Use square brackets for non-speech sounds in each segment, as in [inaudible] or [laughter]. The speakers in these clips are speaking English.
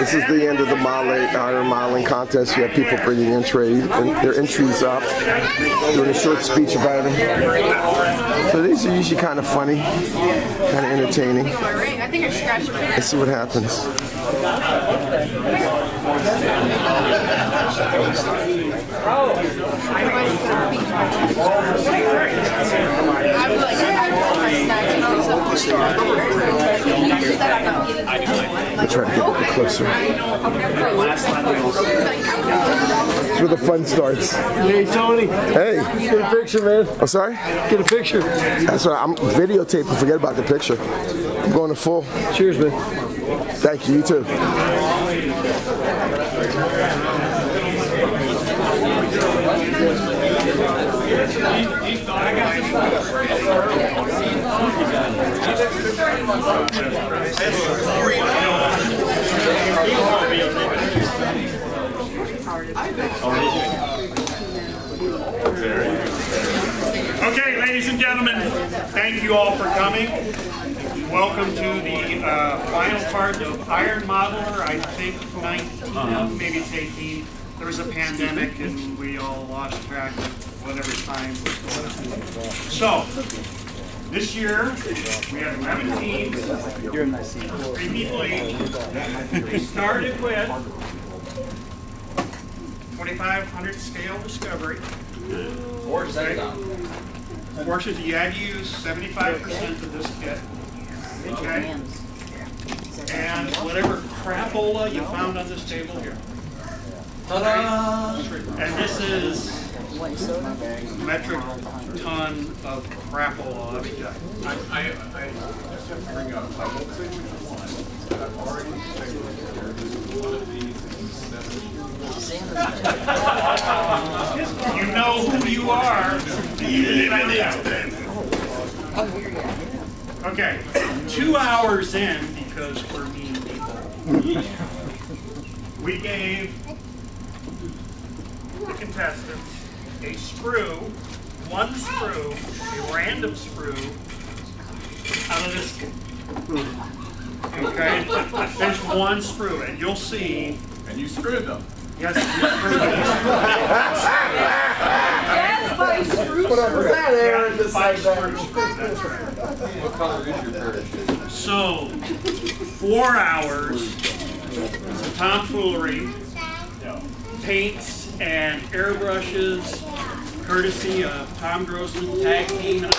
This is the end of the modeling, iron modeling contest. You have people bringing in entry, their entries up, doing a short speech about them. So these are usually kind of funny, kind of entertaining. Let's see what happens. I'll try to get a little closer. That's where the fun starts. Hey, Tony. Hey, Get a picture, man. I'm sorry? Get a picture. That's right. I'm videotaping. Forget about the picture. I'm going to full. Cheers, man. Thank you. You too. Okay, ladies and gentlemen, thank you all for coming. Welcome to the uh, final part of Iron Modeler, I think 19, maybe it's 18. There was a pandemic and we all lost track of whatever time was going on. So, this year, we have 11 teams, three people each. We started with 2,500 scale discovery. Fortunately, you had to use 75% of this kit. Okay? And whatever crapola you found on this table here. Ta-da! And this is metric ton of crapola. I, I, I just have to bring up, I won't say which one, I've already checked with her. There's one of these in. [laughs] You know who you are. You find out. Okay, two hours in, because we're mean people, we gave the contestants a sprue, one sprue, a random sprue, out of this kit. Okay, there's one sprue, and you'll see, And you screwed them. yes, you screwed it. Five sprues, that's right. What color is your parachute? So, four hours of tomfoolery, paints and airbrushes, courtesy of Tom Grossman Tag Team And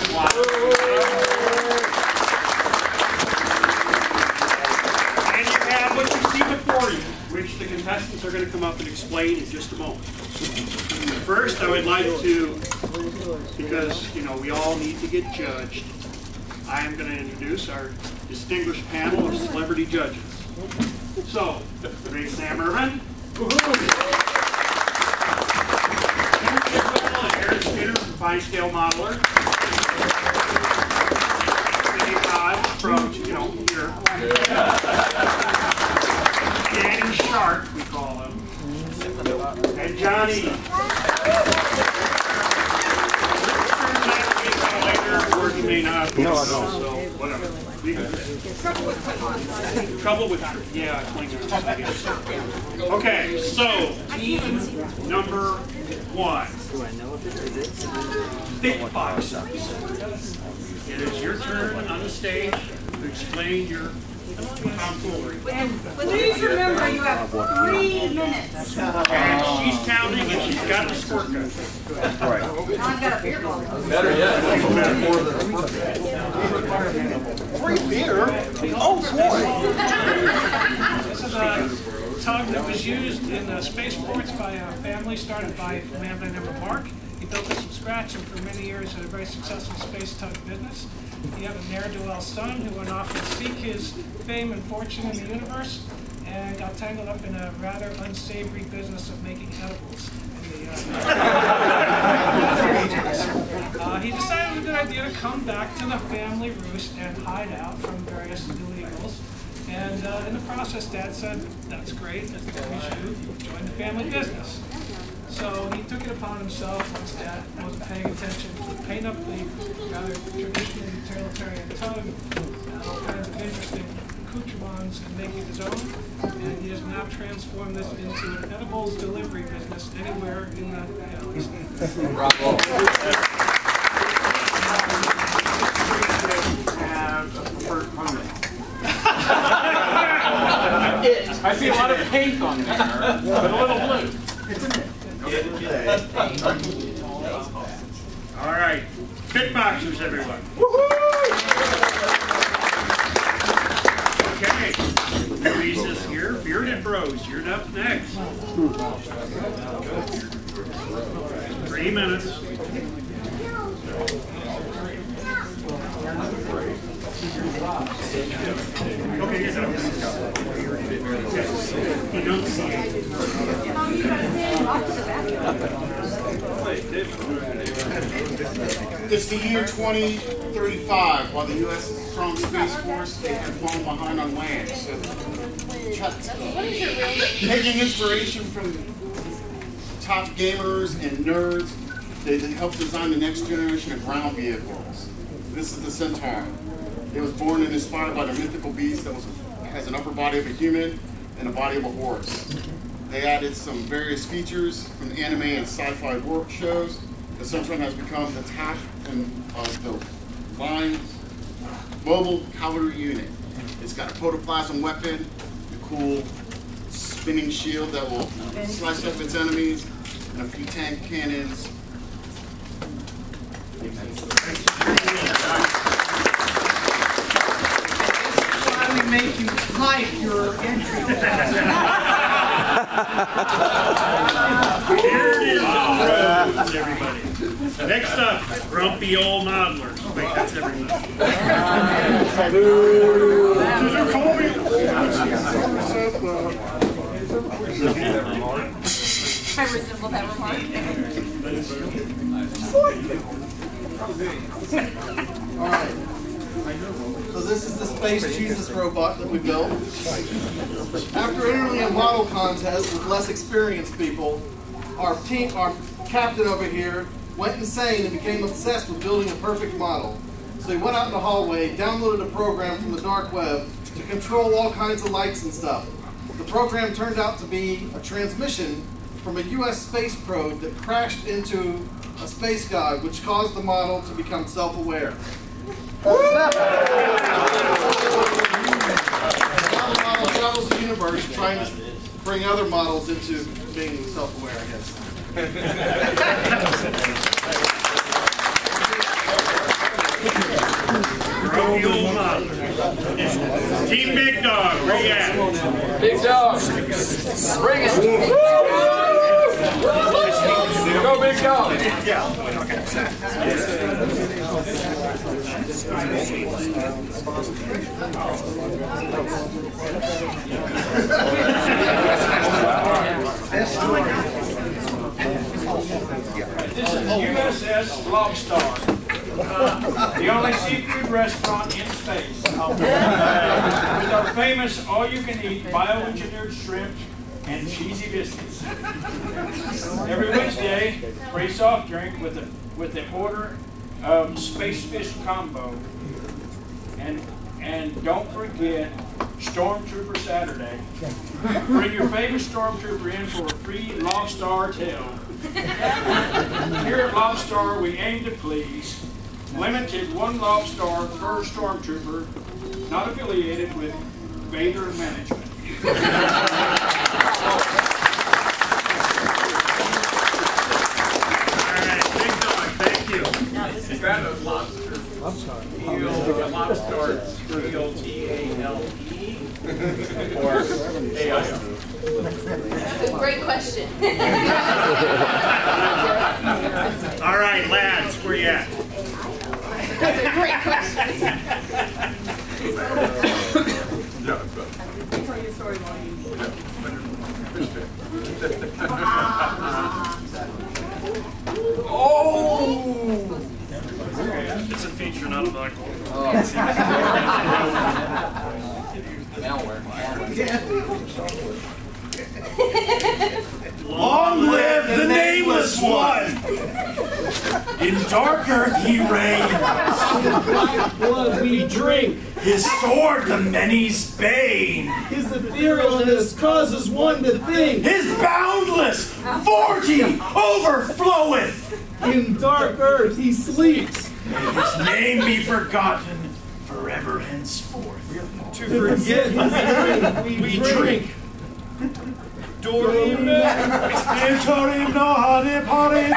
you have what you see before you, which the contestants are going to come up and explain in just a moment. First, I would like to, because, you know, we all need to get judged, I am going to introduce our distinguished panel of celebrity judges. So, Ray Sam Irvin. Tim Kidwell and Aaron Skinner from Fine Scale Modeler. Cindy Todd from, you know, here. Danny Sharp, we call him. And Johnny. Or he may not. No, So, whatever. Trouble with, yeah, I guess. Okay, so, team number one. Thick boxers. It is your turn on the stage to explain your tomfoolery. Please remember, you have three minutes. And she's counting and she's got the squirt gun. I've got a beer bottle. Better yet. This is a tug that was used in uh, spaceports by a family started by a man by the name of Mark. Built this from scratch and for many years had a very successful space tug business. He had a ne'er-do-well son who went off to seek his fame and fortune in the universe and got tangled up in a rather unsavory business of making edibles. The, uh, [laughs] uh, he decided it was a good idea to come back to the family roost and hide out from various illegals. And uh, in the process, Dad said, that's great, that's what we should do, join the family business. So took it upon himself, once Dad wasn't paying attention, to paint up the rather traditionally utilitarian tug, uh, all kinds of interesting accoutrements and make it his own. And he has now transformed this into an edibles delivery business anywhere in the Middle East. Have a preferred permit. I see a lot of pink on there, but a little blue. All right, Bitboxers, everyone. Okay, Lisa's here. Bearded Bros, you're up next. Three minutes. I'm- It's the year 2035. While the U.S. is strong space force, they have behind on land. So, uh, taking inspiration from top gamers and nerds, they helped design the next generation of ground vehicles. This is the Centaur. It was born and inspired by the mythical beast that was, has an upper body of a human and a body of a horse. They added some various features from the anime and sci-fi work shows. The Centaur has become the top and uh, the line mobile cavalry unit. It's got a protoplasm weapon, a cool spinning shield that will slice up its enemies, and a few tank cannons. Why we make you type your entry. Bearded Bros, everybody. Next up, grumpy old modelers. Wait, that's everybody. I resemble that remark. So this is the Space Jesus robot that we built. After entering a model contest with less experienced people, our team, our captain over here, went insane and became obsessed with building a perfect model. So he went out in the hallway, downloaded a program from the dark web to control all kinds of lights and stuff. The program turned out to be a transmission from a U.S. space probe that crashed into a space god, which caused the model to become self-aware. The model travels the universe trying to bring other models into being self-aware, I guess. Team Big Dog, you at? Big dog. Bring it. Go, big dog. This is USS Lobstar, uh, the only seafood restaurant in space. With our famous all-you-can-eat bioengineered shrimp and cheesy biscuits. Every Wednesday, free soft drink with a with an order of space fish combo. And and don't forget Stormtrooper Saturday. Bring your favorite stormtrooper in for a free Lost Star tail. Here at Lost Star, we aim to please. Limited one Lost Star per stormtrooper, not affiliated with Vader Management. All right, Big Dog, thank you. Is that a lobster? I'm sorry. Eel, lobster, eel, T A L E? Or A I O? That's a great question. All right, lads, where you at? That's a great question. Yeah, but. It's a feature, not a bug. [laughs] Long live the nameless one! In dark earth he reigns. Blood we drink His sword the many's bane. His etherealness causes one to think. His boundless forty overfloweth. In dark earth he sleeps. His name be forgotten forever henceforth. To forget his name we, We drink. drink. Dorim Antonim no hane pare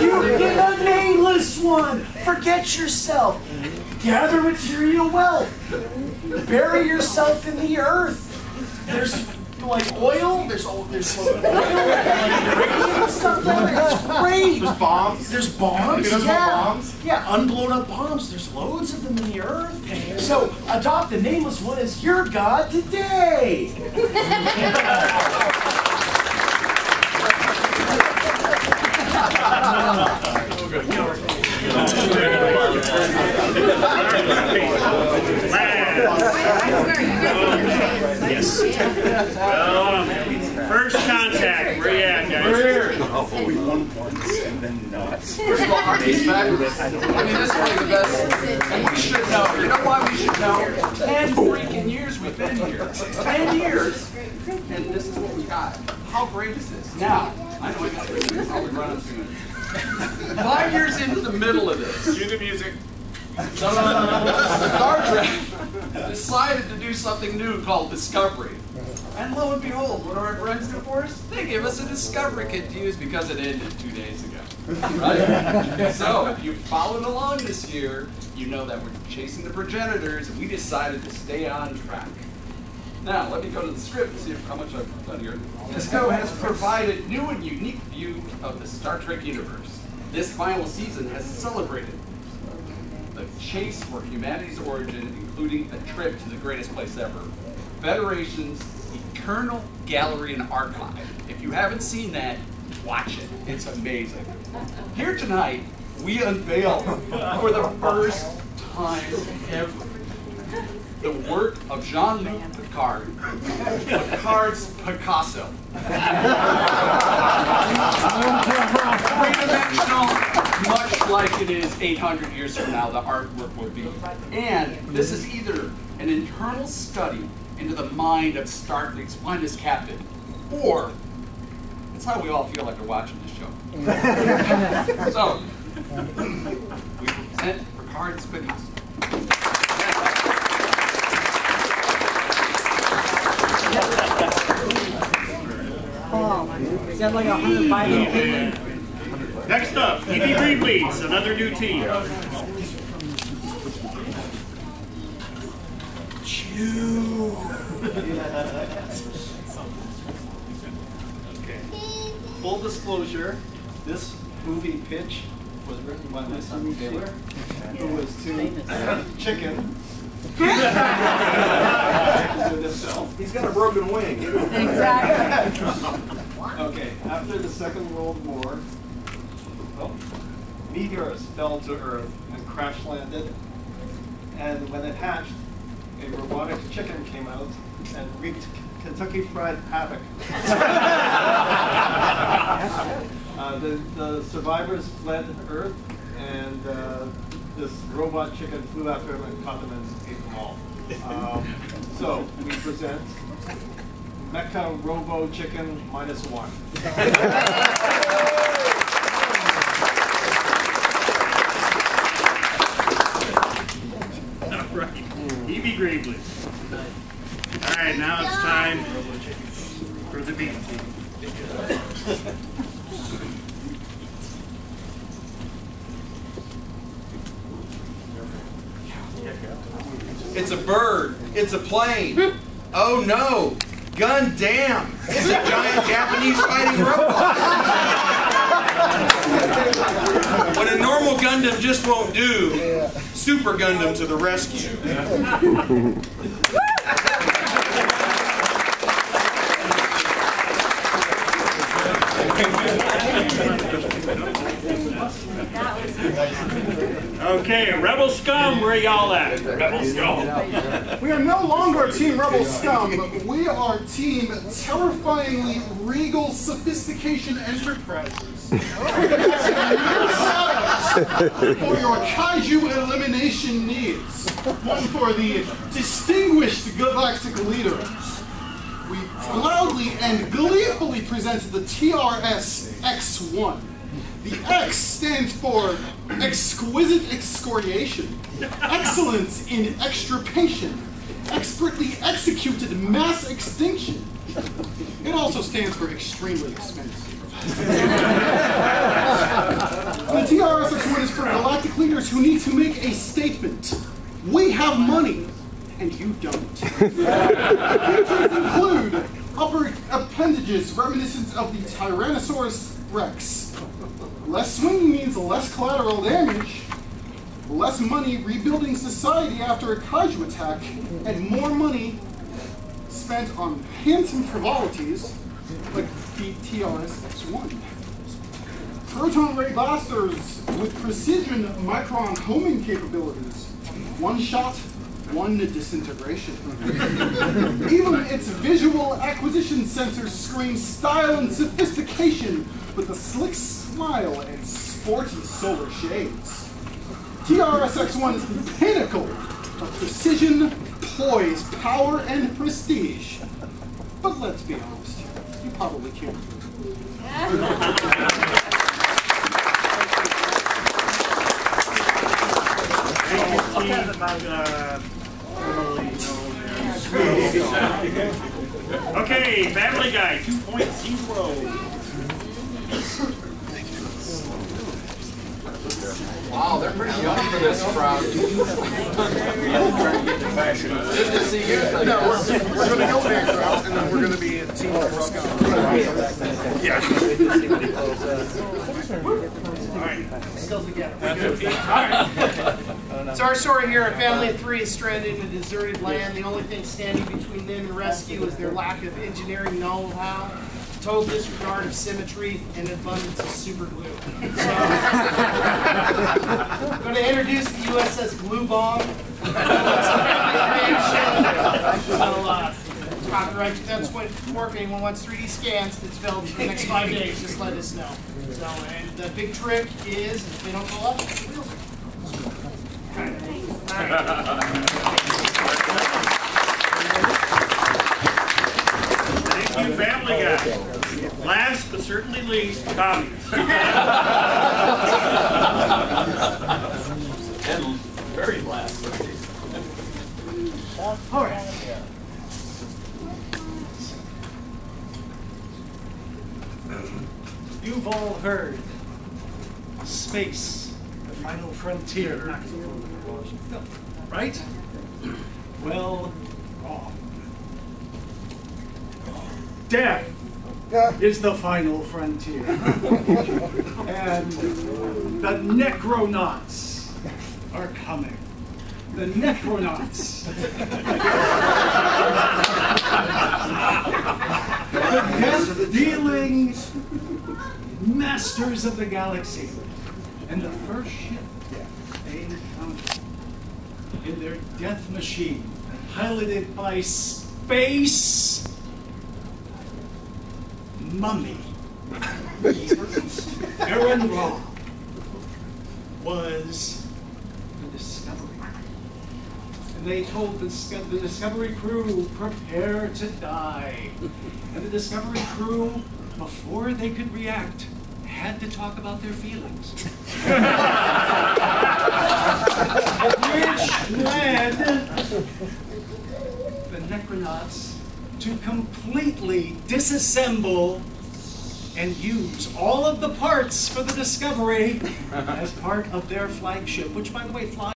You get a nameless one. Forget yourself. Gather material wealth. Bury yourself in the earth. There's like oil. There's oil. There's oil. Like uranium and stuff down there. It's great. There's bombs. There's bombs. There's yeah. bombs? Yeah, unblown up bombs. There's loads of them in the earth. So adopt the nameless one as your god today. [laughs] [laughs] [laughs] Yes. [laughs] Well, first contact, where you at, guys? We won once and then not. First of all, Artie's fabulous. I mean, this is one of the best. And we should know. You know why we should know? Ten freaking years we've been here. Ten years. And this is what we got. How great is this? Now, I know I got three minutes. I'll be running soon. Five years into the middle of this. Cue the music. Star Trek decided to do something new called Discovery. And lo and behold, what do our friends do for us? They give us a Discovery kit to use because it ended two days ago. Right? so, if you followed along this year, you know that we're chasing the progenitors, and we decided to stay on track. Now, let me go to the script and see how much I've done here. Disco has provided new and unique view of the Star Trek universe. This final season has celebrated chase for humanity's origin, including a trip to the greatest place ever, Federation's Eternal Gallery and Archive. If you haven't seen that, watch it. It's amazing. Here tonight, we unveil for the first time ever the work of Jean-Luc Picard, Picard's Picasso. [laughs] Three-dimensional, like it is 800 years from now, the artwork would be. And this is either an internal study into the mind of Starfleet's finest captain, or it's how we all feel after watching this show. [laughs] so, we present Picard's Picasso. Is that like a hundred Bible thing? Next up, E.B. Greenleafs, another new team. Chew. okay. Full disclosure, this movie pitch was written by my son Taylor, who was to [coughs] chicken. He's got a broken wing. [laughs] Exactly. Okay, after the Second World War, well, meteors fell to Earth and crash landed. And when it hatched, a robotic chicken came out and wreaked Kentucky Fried havoc. [laughs] uh, the, the survivors fled Earth, and uh, this robot chicken flew after them and caught them and ate them all. Um, so we present Mecha Robo Chicken minus one. [laughs] All right, Greenleafs. All right, now it's time for the B team. It's a bird. It's a plane. Oh no! Gun damn! It's a giant Japanese fighting robot. what a normal Gundam just won't do, Super Gundam to the rescue. Okay, Rebel Scum, where y'all at? Rebel Scum. We are no longer Team Rebel Scum, but we are Team Terrifyingly Regal Sophistication Enterprises. [laughs] for your kaiju elimination needs. One for the distinguished galactic leaders. We proudly and gleefully present the TRS X1. The X stands for exquisite excoriation, excellence in extirpation, expertly executed mass extinction. It also stands for extremely expensive. [laughs] the TRS-X1 is for galactic leaders who need to make a statement. We have money, and you don't. [laughs] Features include upper appendages reminiscent of the Tyrannosaurus rex. Less swinging means less collateral damage, less money rebuilding society after a kaiju attack, and more money spent on handsome frivolities like the TRS-X1. Proton ray blasters with precision micron homing capabilities. One shot, one disintegration. [laughs] Even its visual acquisition sensors scream style and sophistication with a slick smile and sporty solar shades. TRS-X1 is the pinnacle of precision, poise, power, and prestige. But let's be honest, you probably can't. [laughs] Okay, Family Guy 2.0. Wow, they're pretty young for this crowd. [laughs] Good to see you. No, we're, we're going to go next route, and then we're going to be a team of Scott. So our story here, a family of three is stranded in a deserted land. The only thing standing between them and rescue is their lack of engineering know-how, total disregard of symmetry, and abundance of super glue. So, I'm going to introduce the USS Glue Bomb. copyright 2024, if anyone wants 3D scans that's available for the next five days, just let us know. So, and the big trick is, if they don't go up, the wheels Thank you, Family Guy. Last but certainly least, comments. And very last. All right. You've all heard space, the final frontier. Right? Well, wrong. Death is the final frontier. and the Necronauts are coming. The Necronauts. the death-dealing masters of the galaxy. And the first ship they encountered in their death machine, piloted by Space Mummy, Aaron Raw, was the Discovery. And they told the, the Discovery crew, prepare to die. And the Discovery crew, before they could react, had to talk about their feelings. [laughs] Which led the Necronauts to completely disassemble and use all of the parts for the Discovery as part of their flagship, which, by the way, flies.